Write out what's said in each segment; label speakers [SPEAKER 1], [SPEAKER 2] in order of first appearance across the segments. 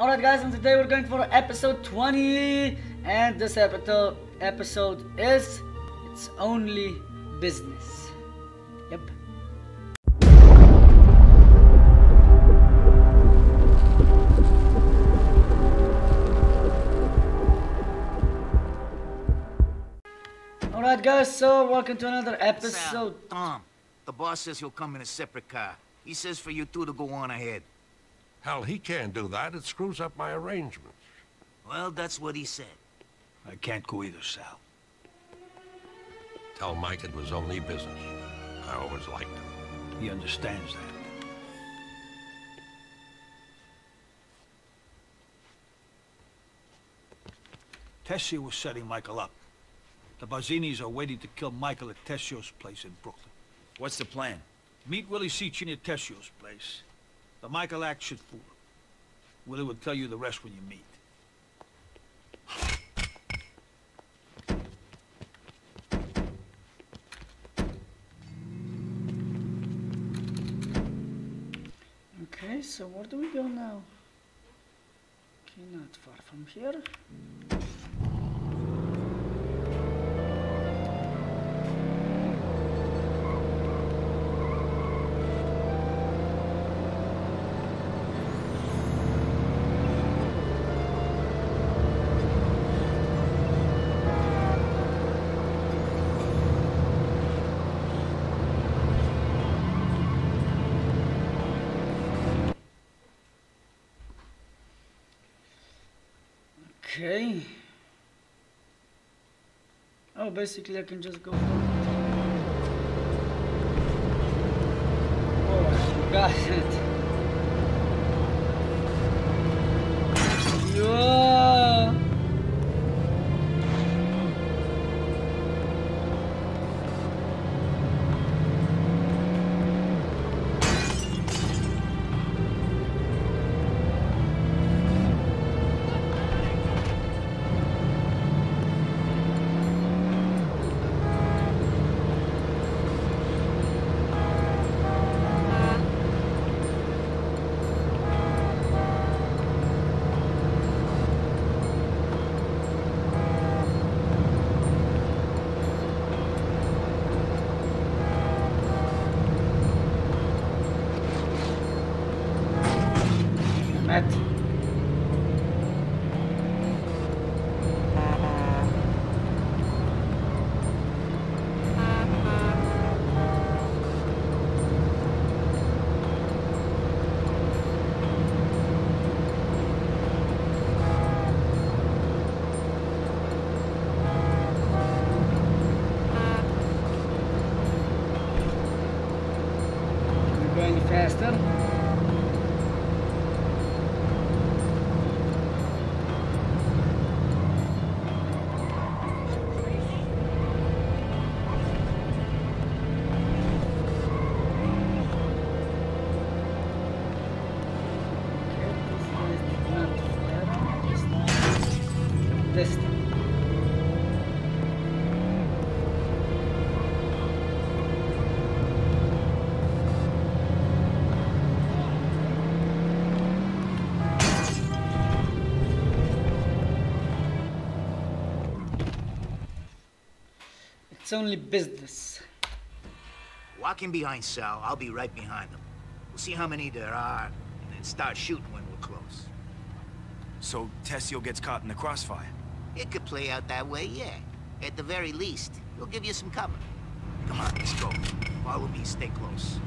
[SPEAKER 1] Alright guys, and today we're going for episode 20 and this episode episode is it's only business. Yep. Alright guys, so welcome to another episode.
[SPEAKER 2] Tom, the boss says he'll come in a separate car. He says for you two to go on ahead.
[SPEAKER 3] Hell, he can't do that. It screws up my arrangements.
[SPEAKER 2] Well, that's what he said.
[SPEAKER 4] I can't go either, Sal.
[SPEAKER 3] Tell Mike it was only business. I always liked him.
[SPEAKER 4] He understands that. Tessio was setting Michael up. The Barzinis are waiting to kill Michael at Tessio's place in Brooklyn.
[SPEAKER 5] What's the plan?
[SPEAKER 4] Meet Willie Cicci at Tessio's place. The Michael act should fool him. Willie will tell you the rest when you meet.
[SPEAKER 1] Okay, so where do we go now? Okay, not far from here. Okay. Oh, basically I can just go. Oh, it. This It's only business.
[SPEAKER 2] Walk in behind Sal. I'll be right behind him. We'll see how many there are, and then start shooting when we're close.
[SPEAKER 5] So Tessio gets caught in the crossfire.
[SPEAKER 2] It could play out that way, yeah. At the very least, he'll give you some cover. Come on, let's go. Follow me, stay close.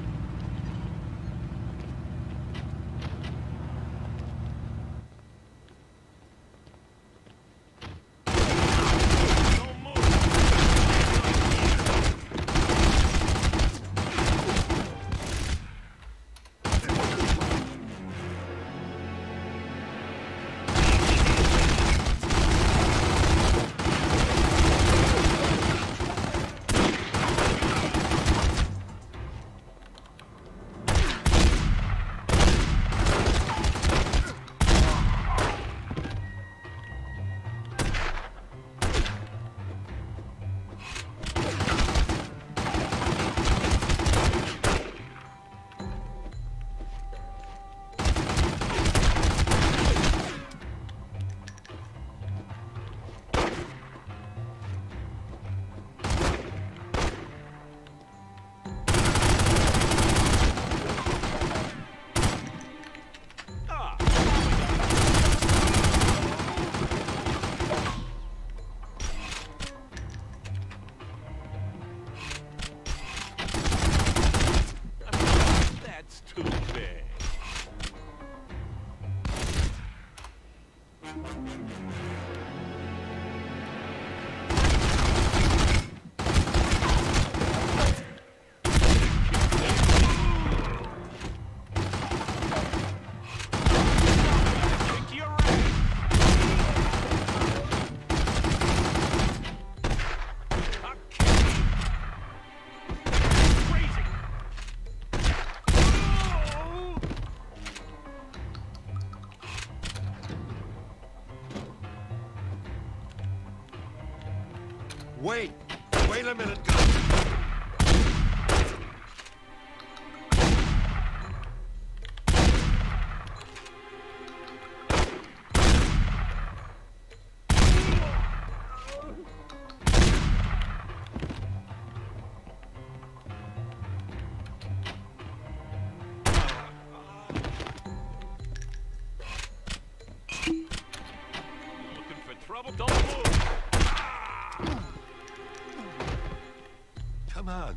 [SPEAKER 3] Wait! Wait a minute, guys!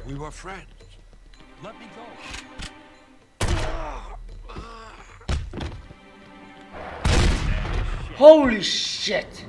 [SPEAKER 3] We were friends. Let me go.
[SPEAKER 1] Holy shit!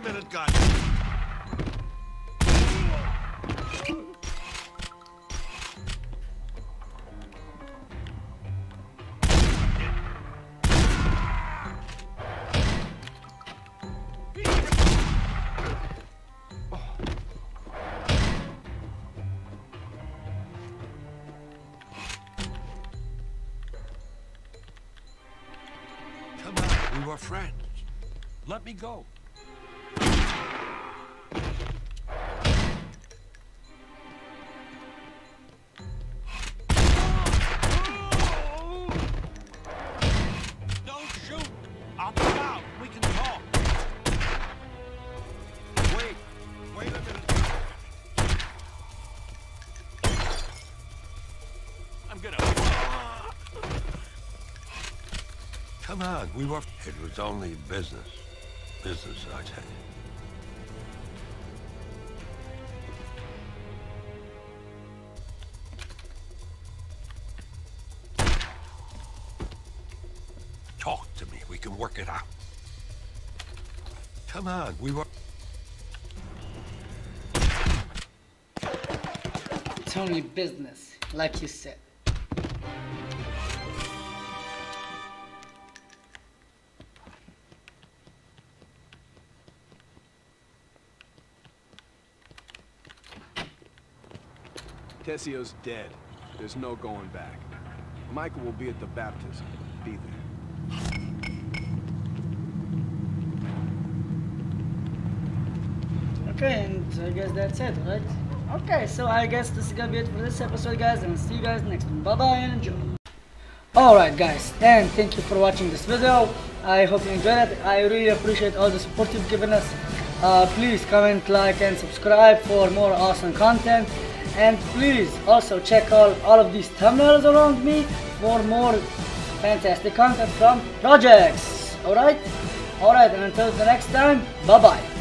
[SPEAKER 6] A
[SPEAKER 3] minute, guys! Come on, we were friends. Let me go. On, we were... It was only business. Business, I tell you. Talk to me. We can work it out. Come on, we were...
[SPEAKER 1] It's only business, like you said.
[SPEAKER 7] Tessio's dead. There's no going back. Michael will be at the baptism. Be there.
[SPEAKER 1] Okay, and I guess that's it, right? Okay, so I guess this is gonna be it for this episode, guys, and see you guys next one. Bye bye and enjoy. Alright, guys, and thank you for watching this video. I hope you enjoyed it. I really appreciate all the support you've given us. Uh, please comment, like, and subscribe for more awesome content. And please also check out all of these thumbnails around me for more fantastic content from projects. Alright? Alright, and until the next time, bye bye.